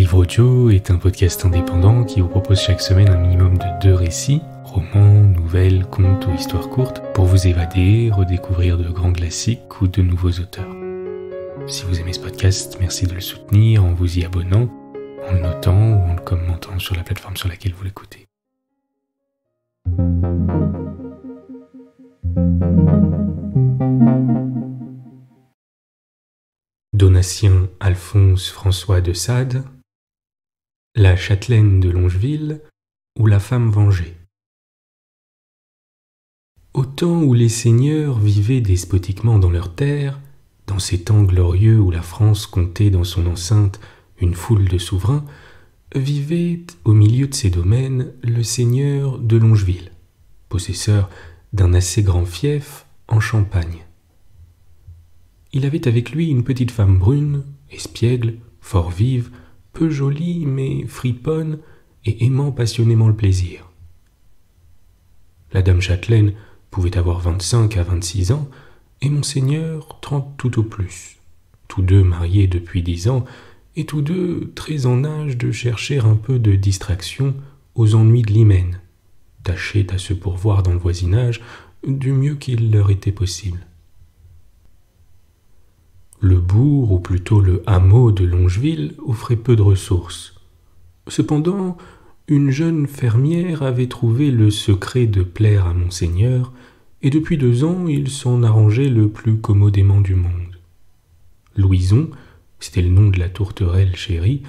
Livre Audio est un podcast indépendant qui vous propose chaque semaine un minimum de deux récits, romans, nouvelles, contes ou histoires courtes, pour vous évader, redécouvrir de grands classiques ou de nouveaux auteurs. Si vous aimez ce podcast, merci de le soutenir en vous y abonnant, en le notant ou en le commentant sur la plateforme sur laquelle vous l'écoutez. Donatien Alphonse François de Sade, La châtelaine de Longeville ou La femme vengée. Au temps où les seigneurs vivaient despotiquement dans leurs terres, dans ces temps glorieux où la France comptait dans son enceinte une foule de souverains, vivait au milieu de ces domaines le seigneur de Longeville, possesseur d'un assez grand fief en Champagne il avait avec lui une petite femme brune, espiègle, fort vive, jolie, mais friponne et aimant passionnément le plaisir. La dame châtelaine pouvait avoir vingt-cinq à vingt-six ans, et monseigneur trente tout au plus, tous deux mariés depuis dix ans, et tous deux très en âge de chercher un peu de distraction aux ennuis de l'hymen, tâchés à se pourvoir dans le voisinage du mieux qu'il leur était possible. Le bourg, ou plutôt le hameau de Longeville, offrait peu de ressources. Cependant, une jeune fermière avait trouvé le secret de plaire à monseigneur, et depuis deux ans il s'en arrangeait le plus commodément du monde. Louison, c'était le nom de la tourterelle chérie,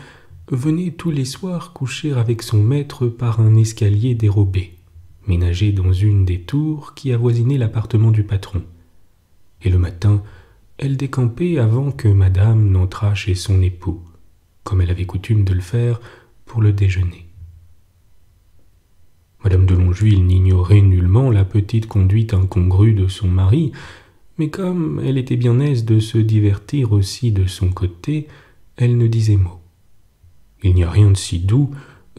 venait tous les soirs coucher avec son maître par un escalier dérobé, ménagé dans une des tours qui avoisinaient l'appartement du patron. Et le matin, elle décampait avant que madame n'entrât chez son époux, comme elle avait coutume de le faire pour le déjeuner. Madame de Longeville n'ignorait nullement la petite conduite incongrue de son mari, mais comme elle était bien aise de se divertir aussi de son côté, elle ne disait mot. Il n'y a rien de si doux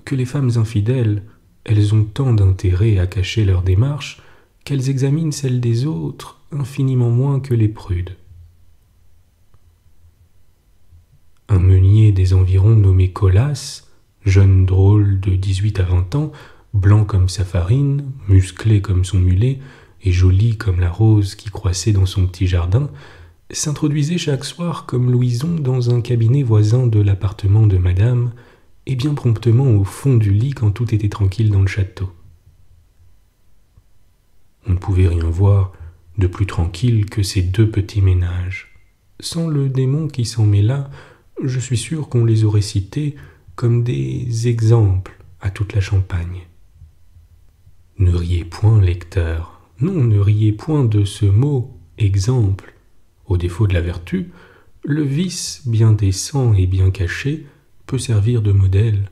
que les femmes infidèles, elles ont tant d'intérêt à cacher leurs démarches qu'elles examinent celles des autres infiniment moins que les prudes. Un meunier des environs nommé Colas, jeune drôle de dix-huit à vingt ans, blanc comme sa farine, musclé comme son mulet, et joli comme la rose qui croissait dans son petit jardin, s'introduisait chaque soir comme Louison dans un cabinet voisin de l'appartement de madame, et bien promptement au fond du lit quand tout était tranquille dans le château. On ne pouvait rien voir de plus tranquille que ces deux petits ménages. Sans le démon qui s'en mêla, je suis sûr qu'on les aurait cités comme des exemples à toute la Champagne. Ne riez point, lecteur, non, ne riez point de ce mot exemple. Au défaut de la vertu, le vice bien décent et bien caché peut servir de modèle.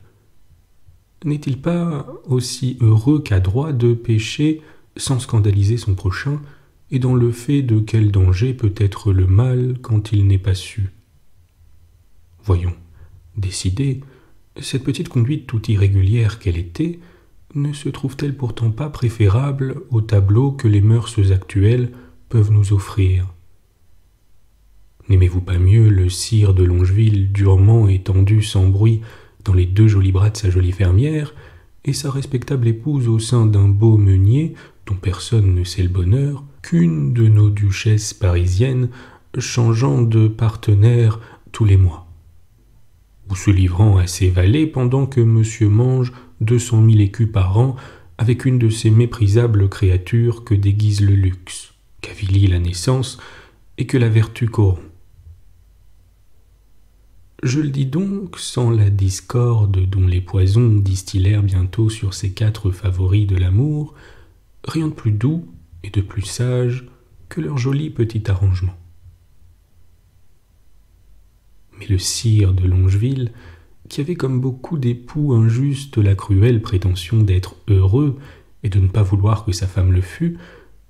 N'est-il pas aussi heureux qu'adroit de pécher sans scandaliser son prochain, et dans le fait de quel danger peut être le mal quand il n'est pas su? Voyons, décidée, cette petite conduite tout irrégulière qu'elle était, ne se trouve-t-elle pourtant pas préférable au tableau que les mœurs actuelles peuvent nous offrir? N'aimez-vous pas mieux le sire de Longeville durement étendu sans bruit dans les deux jolis bras de sa jolie fermière, et sa respectable épouse au sein d'un beau meunier dont personne ne sait le bonheur, qu'une de nos duchesses parisiennes changeant de partenaire tous les mois? Ou se livrant à ses valets pendant que monsieur mange deux cent mille écus par an avec une de ces méprisables créatures que déguise le luxe, qu'avilit la naissance et que la vertu corrompt. Je le dis donc sans la discorde dont les poisons distillèrent bientôt sur ces quatre favoris de l'amour, rien de plus doux et de plus sage que leur joli petit arrangement mais le sire de Longeville, qui avait comme beaucoup d'époux injustes la cruelle prétention d'être heureux et de ne pas vouloir que sa femme le fût,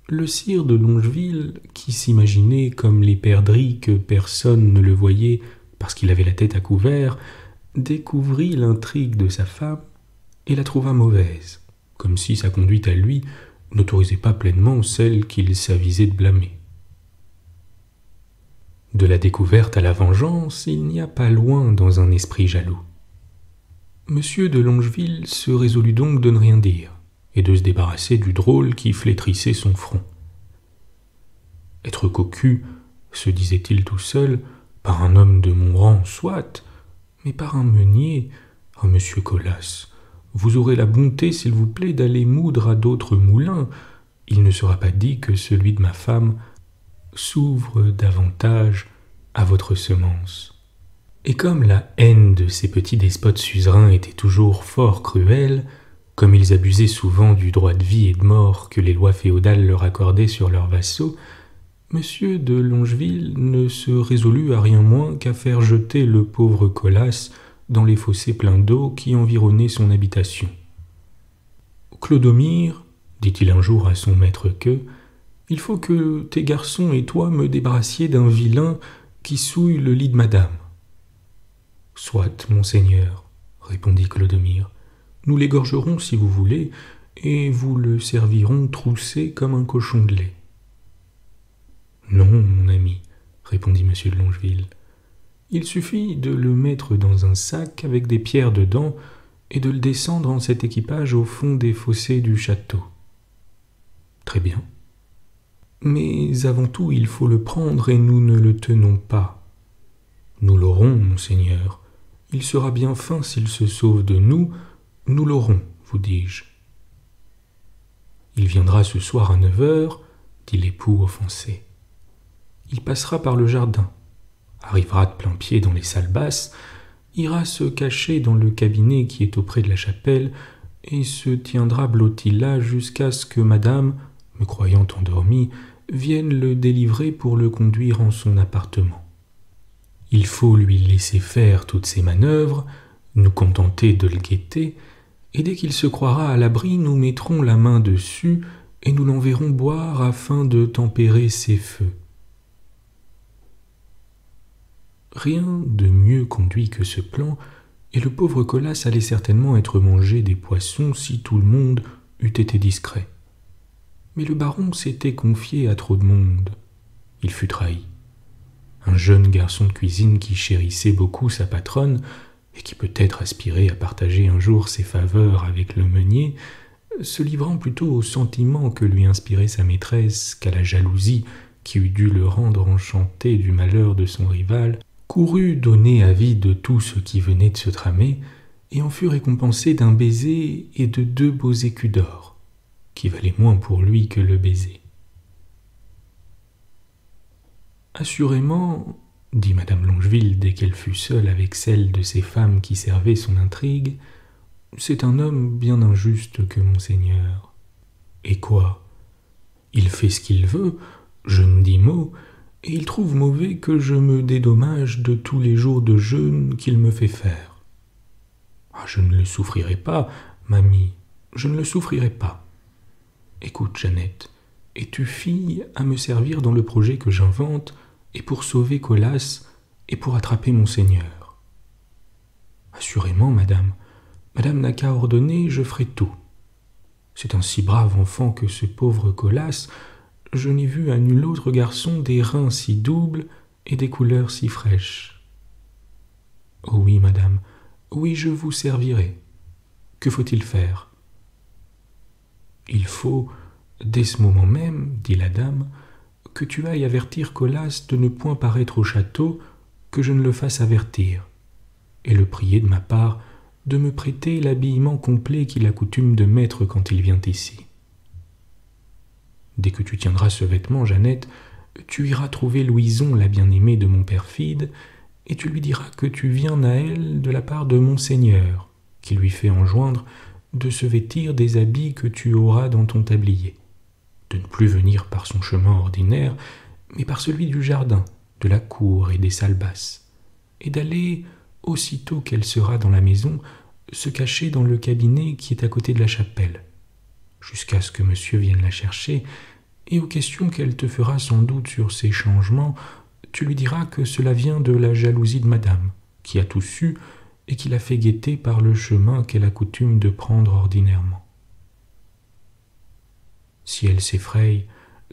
le sire de Longeville, qui s'imaginait comme les perdrix que personne ne le voyait parce qu'il avait la tête à couvert, découvrit l'intrigue de sa femme et la trouva mauvaise, comme si sa conduite à lui n'autorisait pas pleinement celle qu'il s'avisait de blâmer. De la découverte à la vengeance, il n'y a pas loin dans un esprit jaloux. Monsieur de Longeville se résolut donc de ne rien dire, et de se débarrasser du drôle qui flétrissait son front. Être cocu, se disait-il tout seul, par un homme de mon rang, soit, mais par un meunier, oh monsieur Colas, vous aurez la bonté, s'il vous plaît, d'aller moudre à d'autres moulins. Il ne sera pas dit que celui de ma femme s'ouvre davantage à votre semence. Et comme la haine de ces petits despotes suzerains était toujours fort cruelle, comme ils abusaient souvent du droit de vie et de mort que les lois féodales leur accordaient sur leurs vassaux, Monsieur de Longeville ne se résolut à rien moins qu'à faire jeter le pauvre Colas dans les fossés pleins d'eau qui environnaient son habitation. Clodomir, dit-il un jour à son maître que, il faut que tes garçons et toi me débarrassiez d'un vilain qui souille le lit de madame. Soit, monseigneur, répondit Clodomir, nous l'égorgerons si vous voulez, et vous le servirons troussé comme un cochon de lait. Non, mon ami, répondit M. de Longeville. Il suffit de le mettre dans un sac avec des pierres dedans et de le descendre en cet équipage au fond des fossés du château. Très bien. Mais avant tout, il faut le prendre et nous ne le tenons pas. Nous l'aurons, monseigneur. Il sera bien fin s'il se sauve de nous. Nous l'aurons, vous dis-je. Il viendra ce soir à neuf heures, dit l'époux offensé il passera par le jardin, arrivera de plein pied dans les salles basses, ira se cacher dans le cabinet qui est auprès de la chapelle, et se tiendra blotti là jusqu'à ce que madame, me croyant endormi, vienne le délivrer pour le conduire en son appartement. Il faut lui laisser faire toutes ses manœuvres, nous contenter de le guetter, et dès qu'il se croira à l'abri, nous mettrons la main dessus et nous l'enverrons boire afin de tempérer ses feux. Rien de mieux conduit que ce plan, et le pauvre Colas allait certainement être mangé des poissons si tout le monde eût été discret. Mais le baron s'était confié à trop de monde. Il fut trahi. Un jeune garçon de cuisine qui chérissait beaucoup sa patronne, et qui peut-être aspirait à partager un jour ses faveurs avec le meunier, se livrant plutôt au sentiment que lui inspirait sa maîtresse qu'à la jalousie qui eût dû le rendre enchanté du malheur de son rival, courut donner avis de tout ce qui venait de se tramer, et en fut récompensé d'un baiser et de deux beaux écus d'or, qui valaient moins pour lui que le baiser. Assurément, dit madame Longeville dès qu'elle fut seule avec celle de ces femmes qui servaient son intrigue, c'est un homme bien injuste que monseigneur. Et quoi? Il fait ce qu'il veut, je ne dis mot, et il trouve mauvais que je me dédommage de tous les jours de jeûne qu'il me fait faire. Ah, je ne le souffrirai pas, mamie, je ne le souffrirai pas. Écoute, Jeannette, es-tu fille à me servir dans le projet que j'invente, et pour sauver Colas, et pour attraper mon Seigneur Assurément, madame, madame n'a qu'à ordonner, je ferai tout. C'est un si brave enfant que ce pauvre Colas, je n'ai vu à nul autre garçon des reins si doubles et des couleurs si fraîches. Oh oui, madame, oui, je vous servirai. Que faut-il faire? Il faut, dès ce moment même, dit la dame, que tu ailles avertir Colas de ne point paraître au château, que je ne le fasse avertir, et le prier de ma part de me prêter l'habillement complet qu'il a coutume de mettre quand il vient ici. Dès que tu tiendras ce vêtement, Jeannette, tu iras trouver Louison, la bien-aimée de mon perfide, et tu lui diras que tu viens à elle de la part de Monseigneur, qui lui fait enjoindre de se vêtir des habits que tu auras dans ton tablier, de ne plus venir par son chemin ordinaire, mais par celui du jardin, de la cour et des salles basses, et d'aller, aussitôt qu'elle sera dans la maison, se cacher dans le cabinet qui est à côté de la chapelle, jusqu'à ce que monsieur vienne la chercher et aux questions qu'elle te fera sans doute sur ces changements, tu lui diras que cela vient de la jalousie de madame, qui a tout su et qui l'a fait guetter par le chemin qu'elle a coutume de prendre ordinairement. Si elle s'effraye,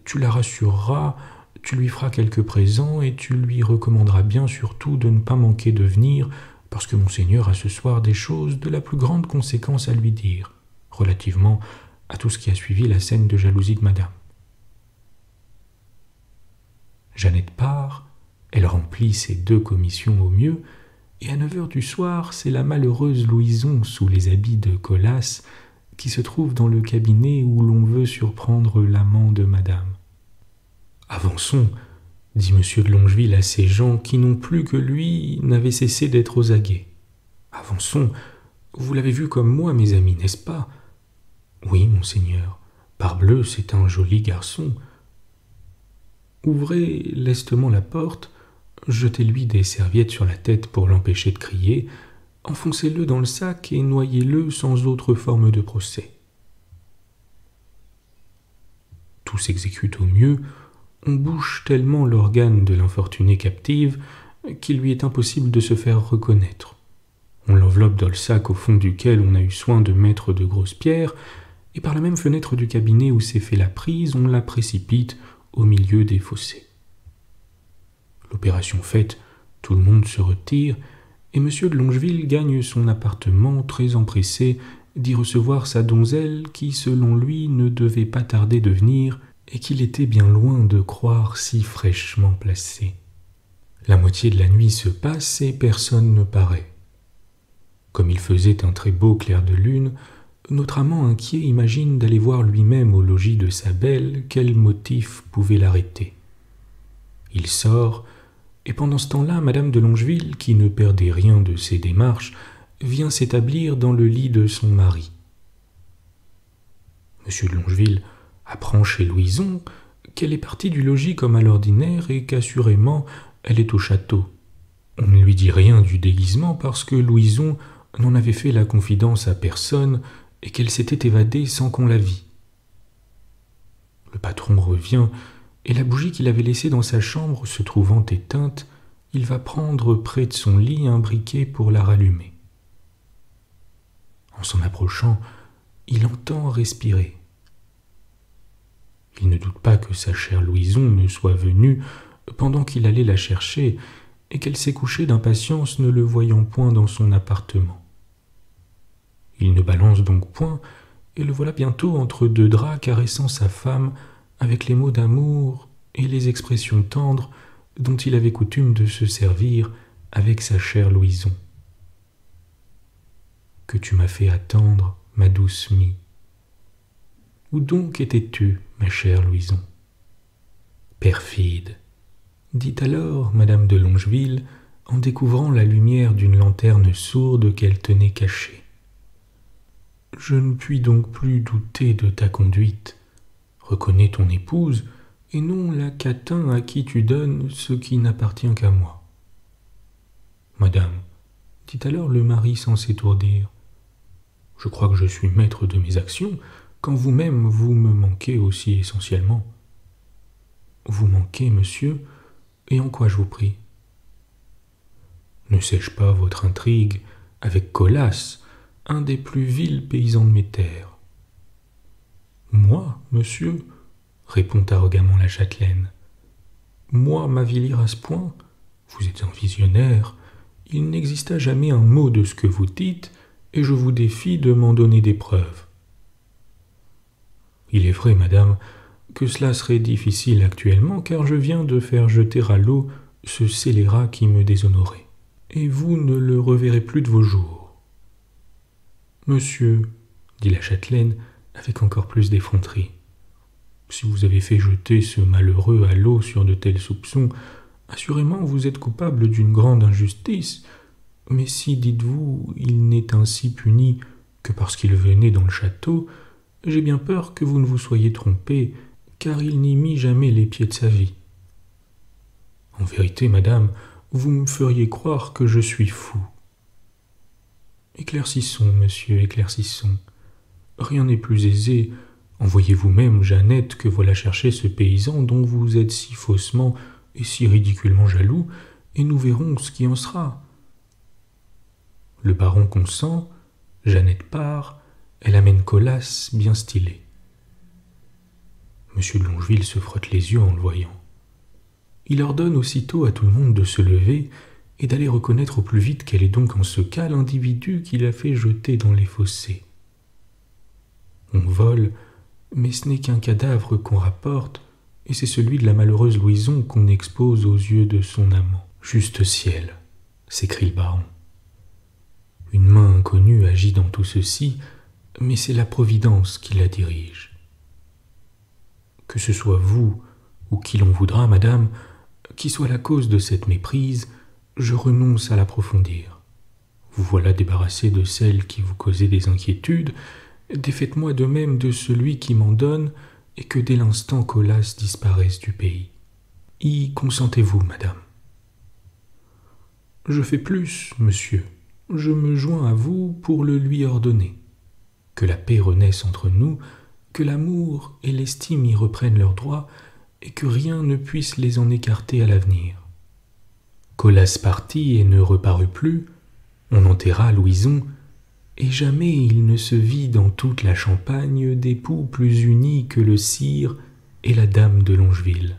tu la rassureras, tu lui feras quelques présents et tu lui recommanderas bien surtout de ne pas manquer de venir parce que monseigneur a ce soir des choses de la plus grande conséquence à lui dire, relativement à tout ce qui a suivi la scène de jalousie de madame. Jeannette part, elle remplit ses deux commissions au mieux, et à neuf heures du soir, c'est la malheureuse Louison, sous les habits de Colas, qui se trouve dans le cabinet où l'on veut surprendre l'amant de madame. Avançons, dit M. de Longeville à ces gens qui non plus que lui n'avaient cessé d'être aux aguets. Avançons, vous l'avez vu comme moi, mes amis, n'est-ce pas? Oui, monseigneur. Parbleu, c'est un joli garçon. Ouvrez lestement la porte, jetez-lui des serviettes sur la tête pour l'empêcher de crier, enfoncez-le dans le sac et noyez-le sans autre forme de procès. Tout s'exécute au mieux, on bouche tellement l'organe de l'infortunée captive qu'il lui est impossible de se faire reconnaître. On l'enveloppe dans le sac au fond duquel on a eu soin de mettre de grosses pierres, et par la même fenêtre du cabinet où s'est fait la prise, on la précipite au milieu des fossés. L'opération faite, tout le monde se retire, et M. de Longeville gagne son appartement très empressé d'y recevoir sa donzelle qui, selon lui, ne devait pas tarder de venir, et qu'il était bien loin de croire si fraîchement placée. La moitié de la nuit se passe et personne ne paraît. Comme il faisait un très beau clair de lune, notre amant inquiet imagine d'aller voir lui-même au logis de sa belle quel motif pouvait l'arrêter. Il sort, et pendant ce temps-là, madame de Longeville, qui ne perdait rien de ses démarches, vient s'établir dans le lit de son mari. Monsieur de Longeville apprend chez Louison qu'elle est partie du logis comme à l'ordinaire et qu'assurément elle est au château. On ne lui dit rien du déguisement parce que Louison n'en avait fait la confidence à personne et qu'elle s'était évadée sans qu'on la vît. Le patron revient, et la bougie qu'il avait laissée dans sa chambre se trouvant éteinte, il va prendre près de son lit un briquet pour la rallumer. En s'en approchant, il entend respirer. Il ne doute pas que sa chère Louison ne soit venue pendant qu'il allait la chercher, et qu'elle s'est couchée d'impatience ne le voyant point dans son appartement. Il ne balance donc point, et le voilà bientôt entre deux draps caressant sa femme avec les mots d'amour et les expressions tendres dont il avait coutume de se servir avec sa chère Louison. Que tu m'as fait attendre, ma douce mie. Où donc étais-tu, ma chère Louison? Perfide, dit alors madame de Longeville en découvrant la lumière d'une lanterne sourde qu'elle tenait cachée. Je ne puis donc plus douter de ta conduite. Reconnais ton épouse, et non la catin à qui tu donnes ce qui n'appartient qu'à moi. Madame, dit alors le mari sans s'étourdir, je crois que je suis maître de mes actions, quand vous-même vous me manquez aussi essentiellement. Vous manquez, monsieur, et en quoi je vous prie? Ne sais-je pas votre intrigue avec Colas, un des plus vils paysans de mes terres? Moi, monsieur, répond arrogamment la châtelaine. Moi m'avilir à ce point Vous êtes un visionnaire. Il n'exista jamais un mot de ce que vous dites, et je vous défie de m'en donner des preuves. Il est vrai, madame, que cela serait difficile actuellement, car je viens de faire jeter à l'eau ce scélérat qui me déshonorait, et vous ne le reverrez plus de vos jours. Monsieur, dit la châtelaine avec encore plus d'effronterie, si vous avez fait jeter ce malheureux à l'eau sur de tels soupçons, assurément vous êtes coupable d'une grande injustice. Mais si, dites-vous, il n'est ainsi puni que parce qu'il venait dans le château, j'ai bien peur que vous ne vous soyez trompé, car il n'y mit jamais les pieds de sa vie. En vérité, madame, vous me feriez croire que je suis fou. Éclaircissons, monsieur, éclaircissons. Rien n'est plus aisé. Envoyez vous-même Jeannette que voilà chercher ce paysan dont vous êtes si faussement et si ridiculement jaloux, et nous verrons ce qui en sera. Le baron consent, Jeannette part, elle amène Colas bien stylé. Monsieur de Longeville se frotte les yeux en le voyant. Il ordonne aussitôt à tout le monde de se lever et d'aller reconnaître au plus vite quel est donc en ce cas l'individu qui l'a fait jeter dans les fossés. On vole, mais ce n'est qu'un cadavre qu'on rapporte, et c'est celui de la malheureuse Louison qu'on expose aux yeux de son amant. Juste ciel, s'écrie baron. Une main inconnue agit dans tout ceci, mais c'est la Providence qui la dirige. Que ce soit vous ou qui l'on voudra, madame, qui soit la cause de cette méprise, je renonce à l'approfondir. Vous voilà débarrassé de celle qui vous causait des inquiétudes, défaites-moi de même de celui qui m'en donne, et que dès l'instant qu'Olas disparaisse du pays. Y consentez-vous, madame Je fais plus, monsieur. Je me joins à vous pour le lui ordonner. Que la paix renaisse entre nous, que l'amour et l'estime y reprennent leurs droits, et que rien ne puisse les en écarter à l'avenir. Colas partit et ne reparut plus, on enterra Louison, et jamais il ne se vit dans toute la Champagne d'époux plus unis que le sire et la dame de Longeville.